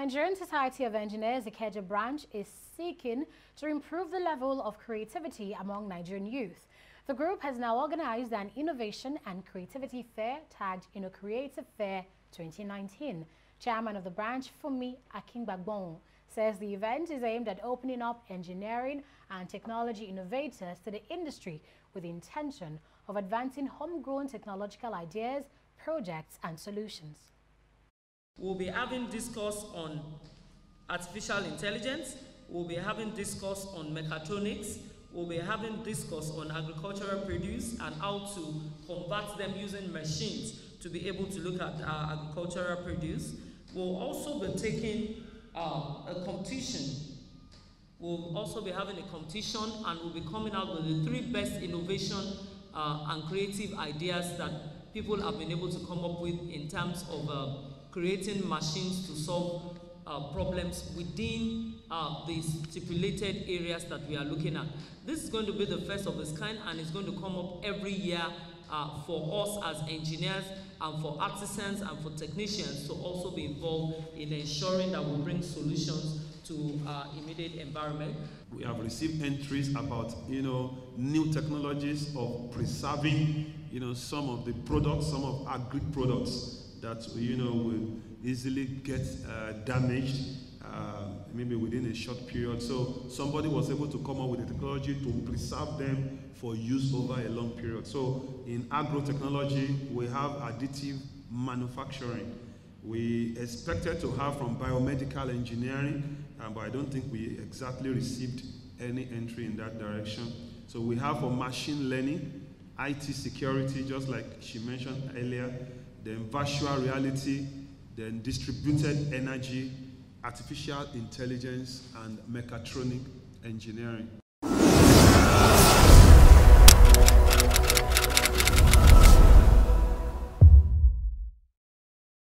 Nigerian Society of Engineers Ikeja branch is seeking to improve the level of creativity among Nigerian youth. The group has now organized an innovation and creativity fair tagged in a Creative Fair 2019. Chairman of the branch, Fumi Akingbagbon, says the event is aimed at opening up engineering and technology innovators to the industry with the intention of advancing homegrown technological ideas, projects and solutions. We'll be having discourse on artificial intelligence. We'll be having discourse on mechatronics. We'll be having discourse on agricultural produce and how to convert them using machines to be able to look at uh, agricultural produce. We'll also be taking uh, a competition. We'll also be having a competition and we'll be coming out with the three best innovation uh, and creative ideas that people have been able to come up with in terms of uh, creating machines to solve uh, problems within uh, the stipulated areas that we are looking at. This is going to be the first of its kind and it's going to come up every year uh, for us as engineers and for artisans and for technicians to also be involved in ensuring that we bring solutions to our immediate environment. We have received entries about, you know, new technologies of preserving, you know, some of the products, some of our agri products that you know will easily get uh, damaged uh, maybe within a short period. So somebody was able to come up with a technology to preserve them for use over a long period. So in agro technology, we have additive manufacturing. We expected to have from biomedical engineering, uh, but I don't think we exactly received any entry in that direction. So we have for machine learning, IT security, just like she mentioned earlier, then virtual reality, then distributed energy, artificial intelligence, and mechatronic engineering.